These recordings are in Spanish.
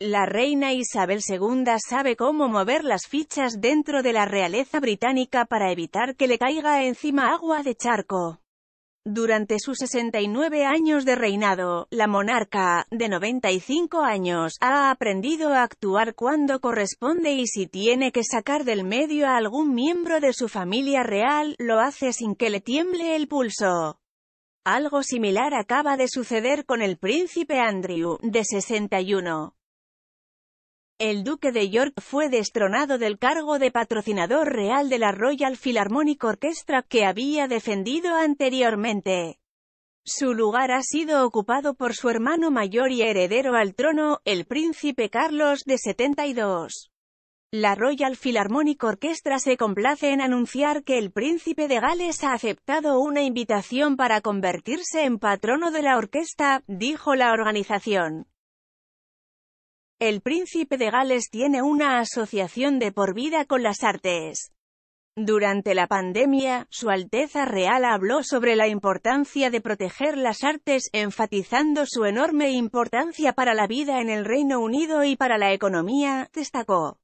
la reina Isabel II sabe cómo mover las fichas dentro de la realeza británica para evitar que le caiga encima agua de charco. Durante sus 69 años de reinado, la monarca, de 95 años, ha aprendido a actuar cuando corresponde y si tiene que sacar del medio a algún miembro de su familia real, lo hace sin que le tiemble el pulso. Algo similar acaba de suceder con el príncipe Andrew, de 61. El duque de York fue destronado del cargo de patrocinador real de la Royal Philharmonic Orchestra que había defendido anteriormente. Su lugar ha sido ocupado por su hermano mayor y heredero al trono, el príncipe Carlos de 72. La Royal Philharmonic Orchestra se complace en anunciar que el príncipe de Gales ha aceptado una invitación para convertirse en patrono de la orquesta, dijo la organización. El príncipe de Gales tiene una asociación de por vida con las artes. Durante la pandemia, Su Alteza Real habló sobre la importancia de proteger las artes, enfatizando su enorme importancia para la vida en el Reino Unido y para la economía, destacó.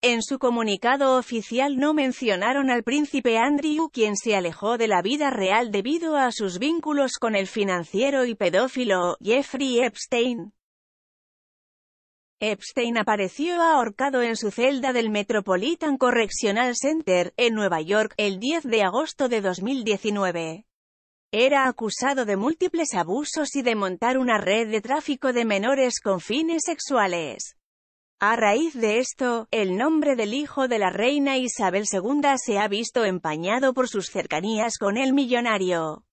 En su comunicado oficial no mencionaron al príncipe Andrew, quien se alejó de la vida real debido a sus vínculos con el financiero y pedófilo, Jeffrey Epstein. Epstein apareció ahorcado en su celda del Metropolitan Correctional Center, en Nueva York, el 10 de agosto de 2019. Era acusado de múltiples abusos y de montar una red de tráfico de menores con fines sexuales. A raíz de esto, el nombre del hijo de la reina Isabel II se ha visto empañado por sus cercanías con el millonario.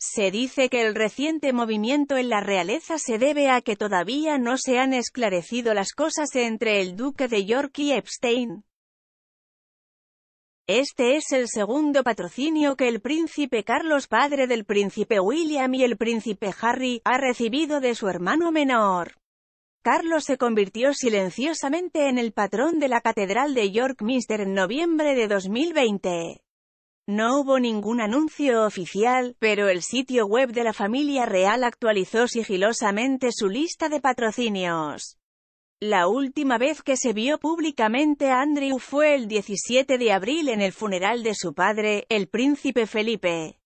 Se dice que el reciente movimiento en la realeza se debe a que todavía no se han esclarecido las cosas entre el duque de York y Epstein. Este es el segundo patrocinio que el príncipe Carlos padre del príncipe William y el príncipe Harry, ha recibido de su hermano menor. Carlos se convirtió silenciosamente en el patrón de la Catedral de York Minster en noviembre de 2020. No hubo ningún anuncio oficial, pero el sitio web de la familia real actualizó sigilosamente su lista de patrocinios. La última vez que se vio públicamente a Andrew fue el 17 de abril en el funeral de su padre, el príncipe Felipe.